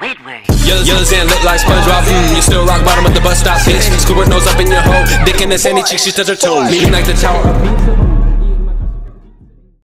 Yellow, yellow Zan look like SpongeBob. Mm, you still rock bottom at the bus stop, bitch. Squidward nose up in your hole. Dick in the sandy cheeks. she touch her toes. Meeting like the tower.